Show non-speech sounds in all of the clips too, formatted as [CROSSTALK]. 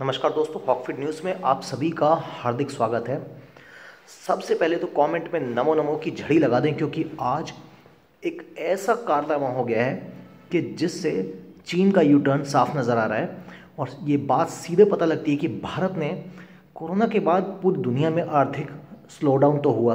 नमस्कार दोस्तों हॉकफिट न्यूज़ में आप सभी का हार्दिक स्वागत है। सबसे पहले तो कमेंट में नमो नमो की झड़ी लगा दें, क्योंकि आज एक ऐसा कारनामा हो गया है कि जिससे चीन का यू टर्न साफ़ नज़र आ रहा है और ये बात सीधे पता लगती है कि भारत ने कोरोना के बाद पूरी दुनिया में आर्थिक स्लोडाउन तो हुआ।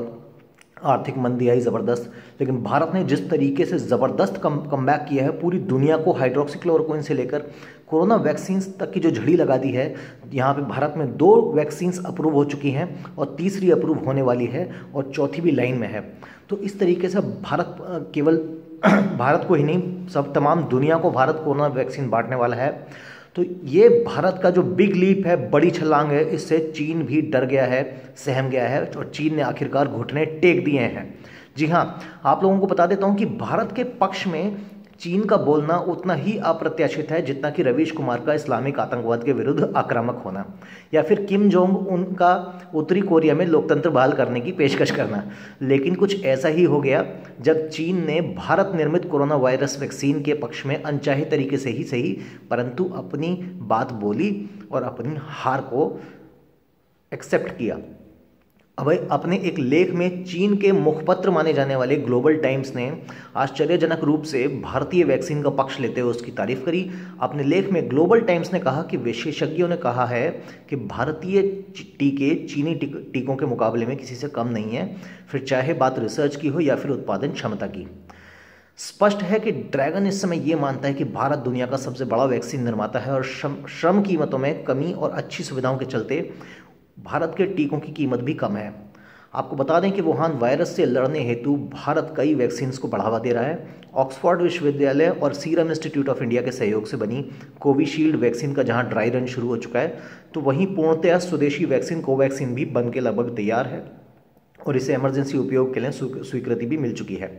आर्थिक मंदी आई ज़बरदस्त। लेकिन भारत ने जिस तरीके से ज़बरदस्त कम कम किया है, पूरी दुनिया को हाइड्रोक्सीक्लोरोक्विन से लेकर कोरोना वैक्सीन तक की जो झड़ी लगा दी है, यहाँ पे भारत में दो वैक्सीन्स अप्रूव हो चुकी हैं और तीसरी अप्रूव होने वाली है और चौथी भी लाइन में है। तो इस तरीके से भारत, केवल [CLEARS THROAT] भारत को ही नहीं, सब तमाम दुनिया को भारत कोरोना वैक्सीन बांटने वाला है। तो ये भारत का जो बिग लीप है, बड़ी छलांग है, इससे चीन भी डर गया है, सहम गया है और चीन ने आखिरकार घुटने टेक दिए हैं। जी हाँ आप लोगों को बता देता हूँ कि भारत के पक्ष में चीन का बोलना उतना ही अप्रत्याशित है जितना कि रवीश कुमार का इस्लामिक आतंकवाद के विरुद्ध आक्रामक होना, या फिर किम जोंग उनका उत्तरी कोरिया में लोकतंत्र बहाल करने की पेशकश करना। लेकिन कुछ ऐसा ही हो गया, जब चीन ने भारत निर्मित कोरोना वायरस वैक्सीन के पक्ष में अनचाहे तरीके से ही सही, परंतु अपनी बात बोली और अपनी हार को एक्सेप्ट किया। अब अपने एक लेख में चीन के मुखपत्र माने जाने वाले ग्लोबल टाइम्स ने आश्चर्यजनक रूप से भारतीय वैक्सीन का पक्ष लेते हुए उसकी तारीफ़ करी। अपने लेख में ग्लोबल टाइम्स ने कहा कि विशेषज्ञों ने कहा है कि भारतीय टीके चीनी टीकों के मुकाबले में किसी से कम नहीं है। फिर चाहे बात रिसर्च की हो या फिर उत्पादन क्षमता की। स्पष्ट है कि ड्रैगन इस समय ये मानता है कि भारत दुनिया का सबसे बड़ा वैक्सीन निर्माता है और श्रम श्रम कीमतों में कमी और अच्छी सुविधाओं के चलते भारत के टीकों की कीमत भी कम है। आपको बता दें कि वुहान वायरस से लड़ने हेतु भारत कई वैक्सीन को बढ़ावा दे रहा है। ऑक्सफोर्ड विश्वविद्यालय और सीरम इंस्टीट्यूट ऑफ़ इंडिया के सहयोग से बनी कोविशील्ड वैक्सीन का जहाँ ड्राई रन शुरू हो चुका है तो वहीं पूर्णतया स्वदेशी वैक्सीन, कोवैक्सीन भी बन के लगभग तैयार है और इसे इमरजेंसी उपयोग के लिए स्वीकृति भी मिल चुकी है।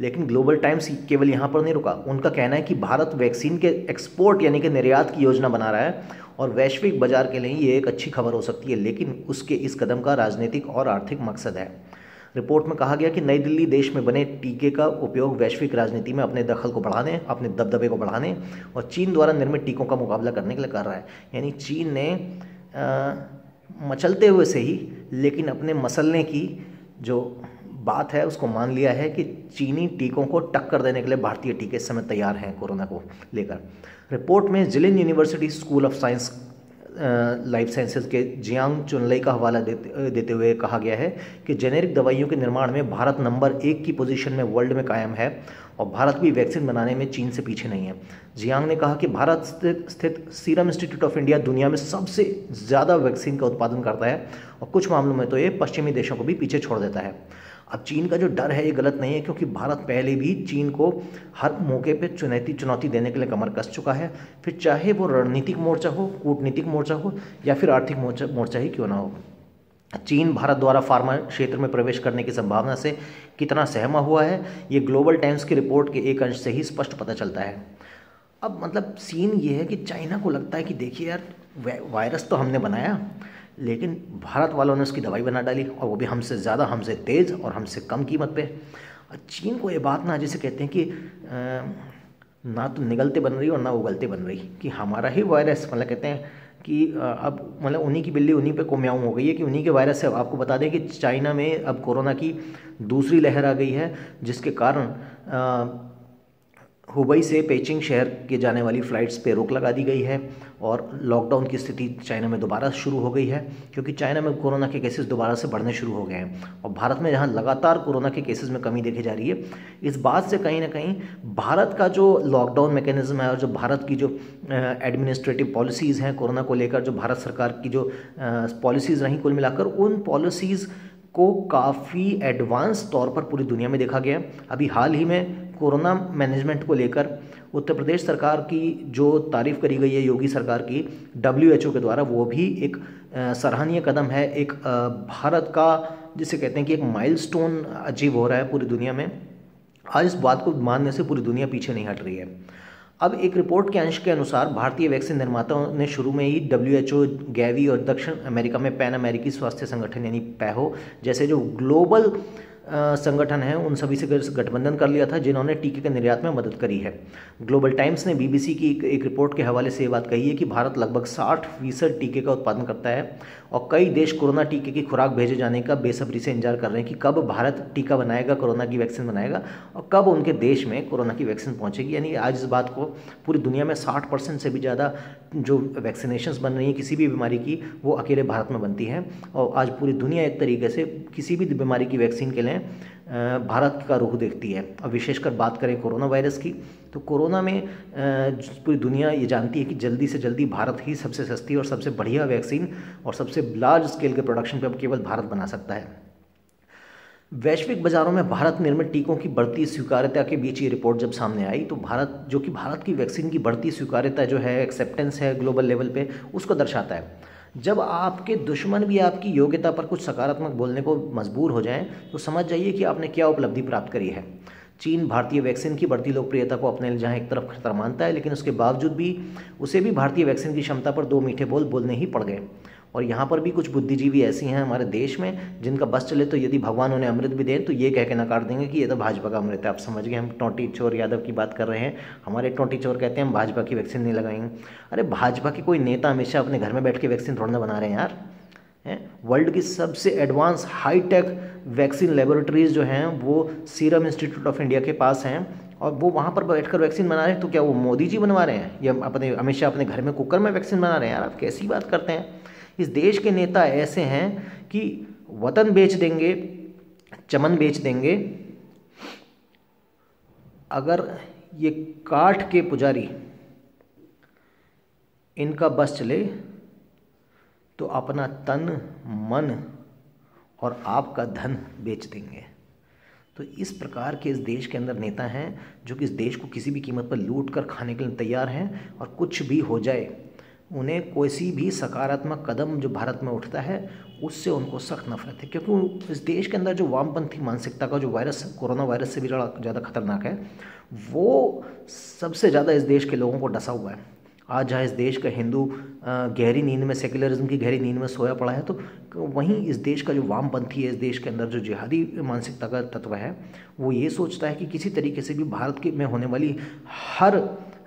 लेकिन ग्लोबल टाइम्स केवल यहाँ पर नहीं रुका। उनका कहना है कि भारत वैक्सीन के एक्सपोर्ट यानी कि निर्यात की योजना बना रहा है और वैश्विक बाज़ार के लिए ये एक अच्छी खबर हो सकती है लेकिन उसके इस कदम का राजनीतिक और आर्थिक मकसद है। रिपोर्ट में कहा गया कि नई दिल्ली देश में बने टीके का उपयोग वैश्विक राजनीति में अपने दखल को बढ़ाने अपने दबदबे को बढ़ाने और चीन द्वारा निर्मित टीकों का मुकाबला करने के लिए कर रहा है। यानी चीन ने आ, मचलते हुए से ही लेकिन अपने मसलने की जो बात है, उसको मान लिया है कि चीनी टीकों को टक्कर देने के लिए भारतीय टीके इस समय तैयार हैं कोरोना को लेकर। रिपोर्ट में Jilin university school of science life sciences के जियांग चुनलई का हवाला देते देते हुए कहा गया है कि जेनेरिक दवाइयों के निर्माण में भारत नंबर एक की पोजीशन में वर्ल्ड में कायम है और भारत भी वैक्सीन बनाने में चीन से पीछे नहीं है। जियांग ने कहा कि भारत स्थित सीरम इंस्टीट्यूट ऑफ़ इंडिया दुनिया में सबसे ज़्यादा वैक्सीन का उत्पादन करता है और कुछ मामलों में तो ये पश्चिमी देशों को भी पीछे छोड़ देता है। अब चीन का जो डर है, ये गलत नहीं है, क्योंकि भारत पहले भी चीन को हर मौके पे चुनौती चुनौती देने के लिए कमर कस चुका है। फिर चाहे वो रणनीतिक मोर्चा हो, कूटनीतिक मोर्चा हो, या फिर आर्थिक मोर्चा मोर्चा ही क्यों ना हो। चीन भारत द्वारा फार्मा क्षेत्र में प्रवेश करने की संभावना से कितना सहमा हुआ है, ये ग्लोबल टाइम्स की रिपोर्ट के एक अंश से ही स्पष्ट पता चलता है। अब मतलब सीन ये है कि चाइना को लगता है कि देखिए यार वायरस तो हमने बनाया लेकिन भारत वालों ने उसकी दवाई बना डाली और वो भी हमसे ज़्यादा हमसे तेज़ और हमसे कम कीमत पे। और चीन को ये बात ना जैसे कहते हैं कि आ, ना तो निगलते बन रही और ना उगलते बन रही कि हमारा ही वायरस मतलब कहते हैं कि अब मतलब उन्हीं की बिल्ली उन्हीं पे कोम्याऊँ हो गई है कि उन्हीं के वायरस से आपको बता दें कि चाइना में अब कोरोना की दूसरी लहर आ गई है जिसके कारण हुबई से पेचिंग शहर के जाने वाली फ़्लाइट्स पे रोक लगा दी गई है और लॉकडाउन की स्थिति चाइना में दोबारा शुरू हो गई है, क्योंकि चाइना में कोरोना के केसेस दोबारा से बढ़ने शुरू हो गए हैं और भारत में जहाँ लगातार कोरोना के केसेस में कमी देखी जा रही है, इस बात से कहीं ना कहीं भारत का जो लॉकडाउन मैकेनिज्म है और जो भारत की जो एडमिनिस्ट्रेटिव पॉलिसीज़ हैं कोरोना को लेकर, जो भारत सरकार की जो पॉलिसीज़ रहीं कुल मिलाकर, उन पॉलिसीज़ को काफ़ी एडवांस तौर पर पूरी दुनिया में देखा गया है। अभी हाल ही में कोरोना मैनेजमेंट को लेकर उत्तर प्रदेश सरकार की जो तारीफ़ करी गई है योगी सरकार की डब्ल्यू के द्वारा, वो भी एक सराहनीय कदम है। एक भारत का जिसे कहते हैं कि एक माइलस्टोन अचीव हो रहा है पूरी दुनिया में। आज इस बात को मानने से पूरी दुनिया पीछे नहीं हट रही है। अब एक रिपोर्ट के अंश के अनुसार भारतीय वैक्सीन निर्माताओं ने शुरू में ही डब्ल्यू एच ओ गैवी और दक्षिण अमेरिका में पैन अमेरिकी स्वास्थ्य संगठन यानी पैहो जैसे जो ग्लोबल संगठन हैं, उन सभी से गठबंधन कर लिया था, जिन्होंने टीके के निर्यात में मदद करी है। ग्लोबल टाइम्स ने बीबीसी की एक एक रिपोर्ट के हवाले से ये बात कही है कि भारत लगभग साठ फ़ीसद टीके का उत्पादन करता है और कई देश कोरोना टीके की खुराक भेजे जाने का बेसब्री से इंतज़ार कर रहे हैं कि कब भारत टीका बनाएगा, कोरोना की वैक्सीन बनाएगा और कब उनके देश में कोरोना की वैक्सीन पहुंचेगी। यानी आज इस बात को पूरी दुनिया में साठ परसेंट से भी ज़्यादा जो वैक्सीनेशन बन रही हैं किसी भी बीमारी की, वो अकेले भारत में बनती हैं। और आज पूरी दुनिया एक तरीके से किसी भी बीमारी की वैक्सीन के लिए भारत का रुख देखती है। और विशेषकर बात करें कोरोना वायरस की तो कोरोना में पूरी दुनिया ये जानती है कि जल्दी से जल्दी भारत ही सबसे सस्ती और सबसे बढ़िया वैक्सीन और सबसे लार्ज स्केल के प्रोडक्शन पे अब केवल भारत बना सकता है। वैश्विक बाजारों में भारत निर्मित टीकों की बढ़ती स्वीकार्यता के बीच ये रिपोर्ट जब सामने आई तो भारत, जो कि भारत की वैक्सीन की बढ़ती स्वीकार्यता जो है एक्सेप्टेंस है ग्लोबल लेवल पे, उसको दर्शाता है। जब आपके दुश्मन भी आपकी योग्यता पर कुछ सकारात्मक बोलने को मजबूर हो जाएँ तो समझ जाइए कि आपने क्या उपलब्धि प्राप्त करी है। चीन भारतीय वैक्सीन की बढ़ती लोकप्रियता को अपने जहाँ एक तरफ़ खतरा मानता है, लेकिन उसके बावजूद भी उसे भी भारतीय वैक्सीन की क्षमता पर दो मीठे बोल बोलने ही पड़ गए। और यहाँ पर भी कुछ बुद्धिजीवी ऐसी हैं हमारे देश में, जिनका बस चले तो यदि भगवान उन्हें अमृत भी दें तो ये कह के नकार देंगे कि ये तो भाजपा का अमृत है। आप समझ गए, हम टोंटी चोर यादव की बात कर रहे हैं। हमारे टोंटी चोर कहते हैं, हम भाजपा की वैक्सीन नहीं लगाएँगे। अरे, भाजपा के कोई नेता हमेशा अपने घर में बैठ के वैक्सीन थोड़ा ना बना रहे हैं यार। है? वर्ल्ड की सबसे एडवांस हाईटेक वैक्सीन लेबोरेटरीज जो हैं, वो सीरम इंस्टीट्यूट ऑफ़ इंडिया के पास हैं। और वो वहाँ पर बैठकर वैक्सीन बना रहे हैं तो क्या वो मोदी जी बनवा रहे हैं? या अपने, हमेशा अपने घर में कुकर में वैक्सीन बना रहे हैं? यार, आप कैसी बात करते हैं? इस देश के नेता ऐसे हैं कि वतन बेच देंगे, चमन बेच देंगे। अगर ये काठ के पुजारी इनका बस चले तो अपना तन, मन और आपका धन बेच देंगे। तो इस प्रकार के इस देश के अंदर नेता हैं जो कि इस देश को किसी भी कीमत पर लूट कर खाने के लिए तैयार हैं और कुछ भी हो जाए उन्हें कोई भी सकारात्मक कदम जो भारत में उठता है, उससे उनको सख्त नफरत है। क्योंकि इस देश के अंदर जो वामपंथी मानसिकता का जो वायरस कोरोना वायरस से भी ज़्यादा खतरनाक है, वो सबसे ज़्यादा इस देश के लोगों को डसा हुआ है। आज जहाँ इस देश का हिंदू गहरी नींद में सेक्युलरिज्म की गहरी नींद में सोया पड़ा है तो वहीं इस देश का जो वामपंथी है, इस देश के अंदर जो जिहादी मानसिकता का तत्व है, वो ये सोचता है कि किसी तरीके से भी भारत के में होने वाली हर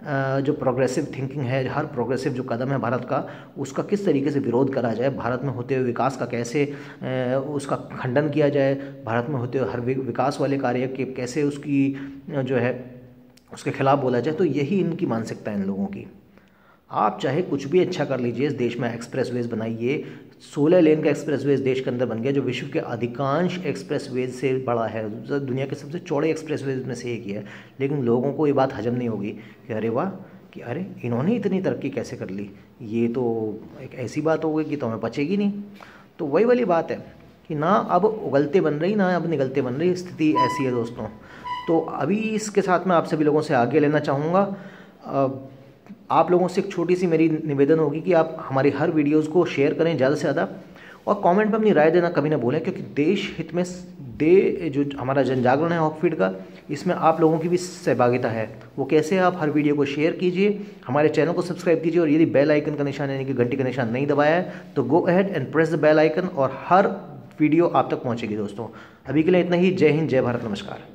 जो प्रोग्रेसिव थिंकिंग है, हर प्रोग्रेसिव जो कदम है भारत का, उसका किस तरीके से विरोध करा जाए? भारत में होते हुए विकास का कैसे उसका खंडन किया जाए? भारत में होते हुए हर विकास वाले कार्य के कैसे उसकी जो है, उसके खिलाफ बोला जाए? तो यही इनकी मानसिकता है इन लोगों की। आप चाहे कुछ भी अच्छा कर लीजिए, इस देश में एक्सप्रेस वेज बनाइए सोलह लेन का एक्सप्रेस वे इस देश के अंदर बन गया, जो विश्व के अधिकांश एक्सप्रेस वेज से बड़ा है। दुनिया के सबसे चौड़े एक्सप्रेस वेज में से एक ही है। लेकिन लोगों को ये बात हजम नहीं होगी कि अरे वाह, कि अरे इन्होंने इतनी तरक्की कैसे कर ली? ये तो एक ऐसी बात हो गई कि तो हमें बचेगी नहीं। तो वही वाली बात है कि ना अब उगलते बन रही, ना अब निगलते बन रही स्थिति ऐसी है दोस्तों। तो अभी इसके साथ मैं आप सभी लोगों से आगे लेना चाहूँगा। आप लोगों से एक छोटी सी मेरी निवेदन होगी कि आप हमारी हर वीडियोज़ को शेयर करें ज़्यादा से ज़्यादा और कमेंट में अपनी राय देना कभी ना भूलें, क्योंकि देश हित में दे, जो हमारा जन जागरण है ऑकफीड का, इसमें आप लोगों की भी सहभागिता है। वो कैसे आप हर वीडियो को शेयर कीजिए, हमारे चैनल को सब्सक्राइब कीजिए और यदि बेल आइकन का निशान यानी कि घंटी का निशान नहीं दबाया है तो go ahead and press the bell icon और हर वीडियो आप तक पहुँचेगी दोस्तों। अभी के लिए इतना ही, जय हिंद, जय भारत, नमस्कार।